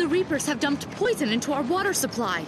The Reapers have dumped poison into our water supply.